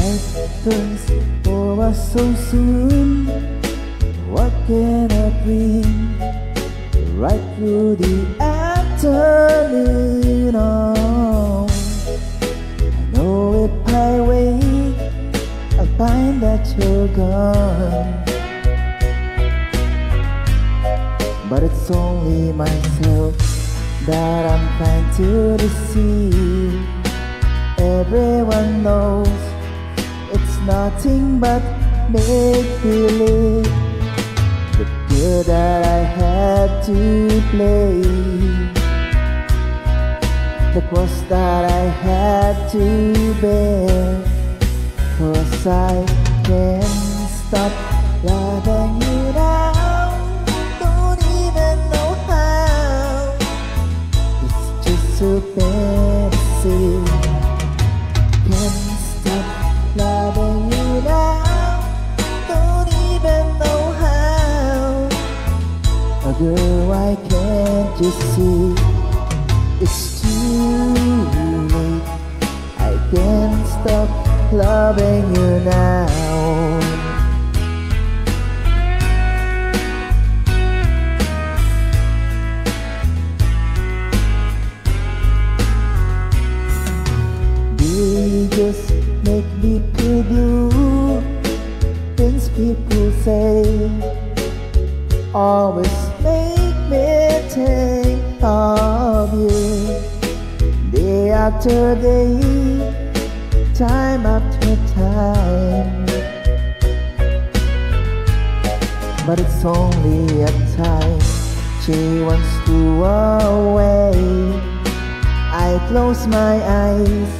happens for us so soon? What can I bring right through the afternoon? Oh, I know if I wait, I'll find that you're gone. But it's only myself that I'm trying to deceive. Everyone knows nothing but make believe. The fear that I had to play, the cross that I had to bear. Cause I can't stop loving you Oh, why can't you see? It's too late. I can't stop loving you now. You just make me feel blue. Things people say always after day, time after time. But it's only a time she wants to away. I close my eyes,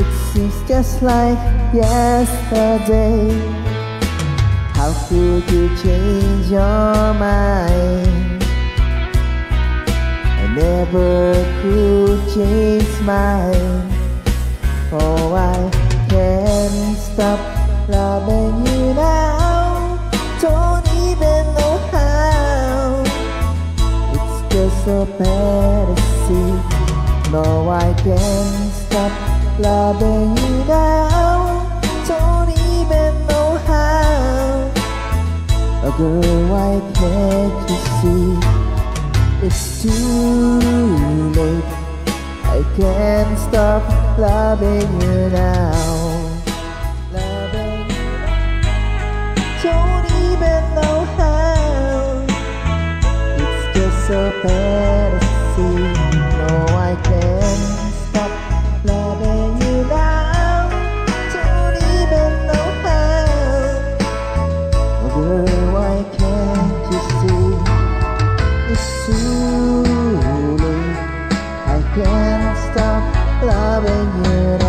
it seems just like yesterday. How could you change your mind? Never could change mine. Oh, I can't stop loving you now. Don't even know how. It's just a fantasy. No, I can't stop loving you now. Don't even know how. Oh, girl, why can't you see? It's too late. I can't stop loving you now. Loving you now. Don't when you're